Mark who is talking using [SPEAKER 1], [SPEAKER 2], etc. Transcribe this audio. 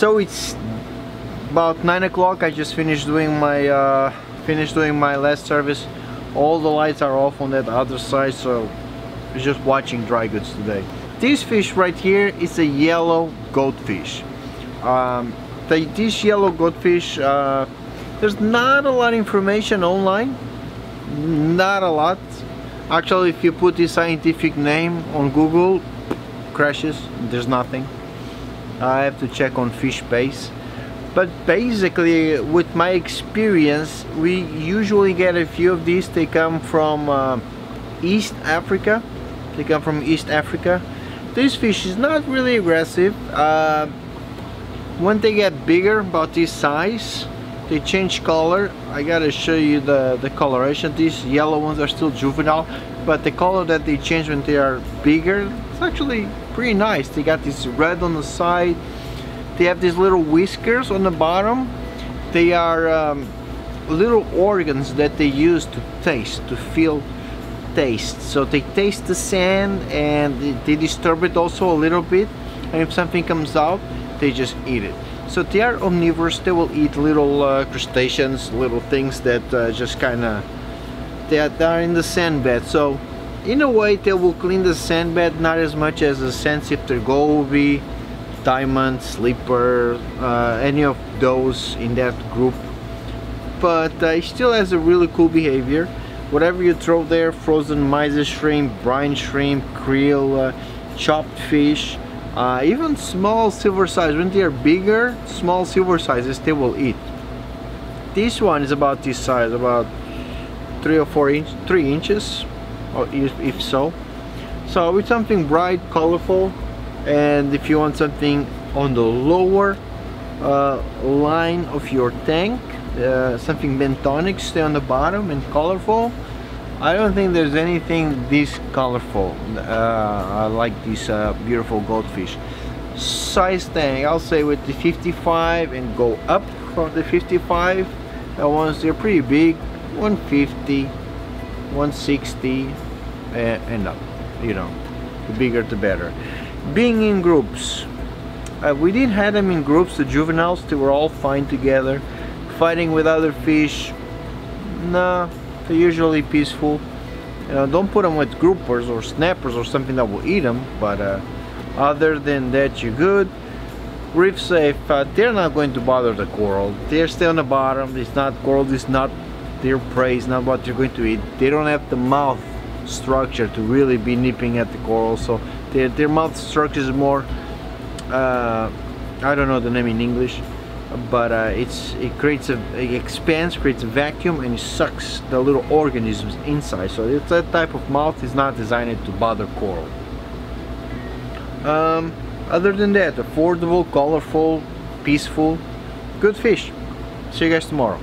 [SPEAKER 1] so it's about nine o'clock. I just finished doing my uh, finished doing my last service. All the lights are off on that other side so just watching dry goods today. This fish right here is a yellow goatfish. um, the, this yellow goatfish uh, there's not a lot of information online. Not a lot. Actually if you put the scientific name on Google crashes there's nothing I have to check on FishBase. But basically with my experience we usually get a few of these. They come from uh, East Africa. They come from East Africa. This fish is not really aggressive. Uh, when they get bigger about this size they change color. I gotta show you the the coloration. These yellow ones are still juvenile but the color that they change when they are bigger it's actually pretty nice. They got this red on the side. They have these little whiskers on the bottom. They are um, little organs that they use to taste to feel taste. So they taste the sand and they disturb it also a little bit. And if something comes out they just eat it. So they are omnivorous. They will eat little uh, crustaceans little things that uh, just kind of they they are in the sand bed so in a way they will clean the sand bed not as much as a sand sifter goby diamond sleeper uh, any of those in that group. But uh, it still has a really cool behavior. Whatever you throw there frozen mysis shrimp brine shrimp krill uh, chopped fish uh, even small silverside. When they are bigger small silversides they will eat. This one is about this size about three or four inch three inches or if, so. So with something bright colorful and if you want something on the lower uh, line of your tank uh, something benthonic stay on the bottom and colorful. I don't think there's anything this colorful. Uh, like this uh, beautiful goatfish. Size tank I'll say with the 55 and go up from the 55 the ones they're pretty big 150 160 and, and up you know the bigger the better. Being in groups uh, we didn't have them in groups the juveniles they were all fine together. Fighting with other fish nah they're usually peaceful. You know don't put them with groupers or snappers or something that will eat them but uh, other than that you're good. Reef safe uh, they're not going to bother the coral they're still on the bottom it's not coral it's not their prey is not what they're going to eat. They don't have the mouth structure to really be nipping at the coral so their, their mouth structure is more uh, I don't know the name in English but uh, it's it creates a it expands creates a vacuum and it sucks the little organisms inside. So it's that type of mouth is not designed to bother coral. Um, other than that affordable colorful peaceful good fish. See you guys tomorrow